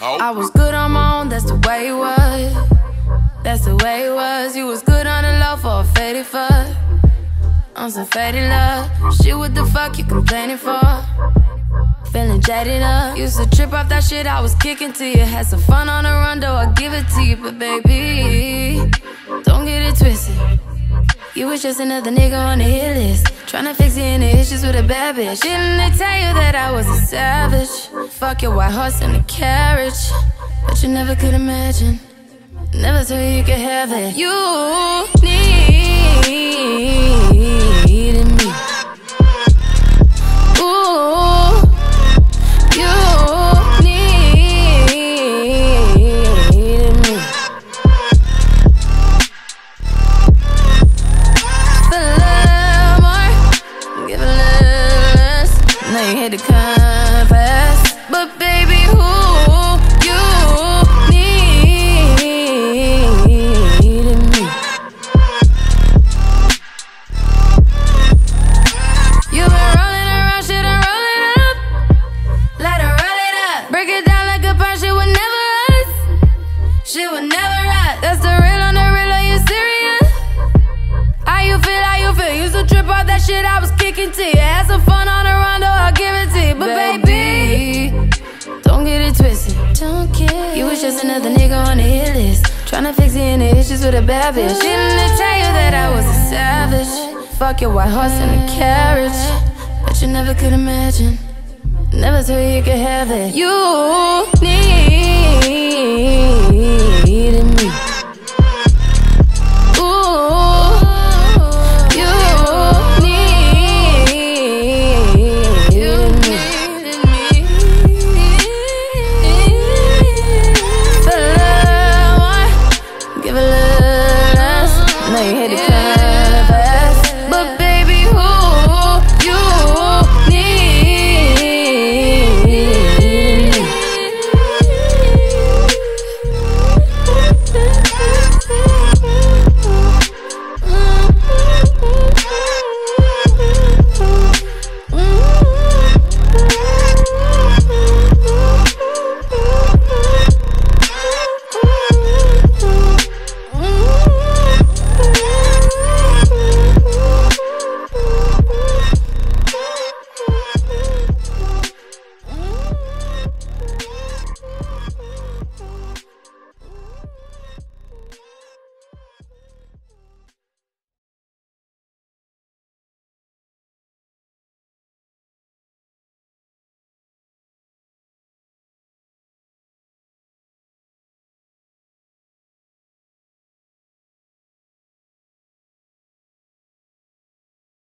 I was good on my own, that's the way it was. That's the way it was. You was good on the low for a faded fuck. On some faded love. Shit, what the fuck you complaining for? Feeling jaded up. Used to trip off that shit I was kicking to you. Had some fun on the run, though I give it to you. But baby, don't get it twisted. You was just another nigga on the hit list. Tryna fix any issues with a bad bitch. Didn't they tell you that I was a savage? Fuck your white horse and a carriage. But you never could imagine. Never thought you could have it. You you hit the compass, but just another nigga on the hit list. Tryna fix any issues with a bad bitch. Didn't they tell you that I was a savage? Fuck your white horse and a carriage. But you never could imagine. Never thought you could have it. You